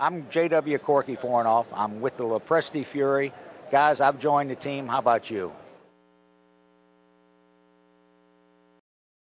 I'm J.W. Corky Fornoff. I'm with the Lopresti Fury. Guys, I've joined the team. How about you?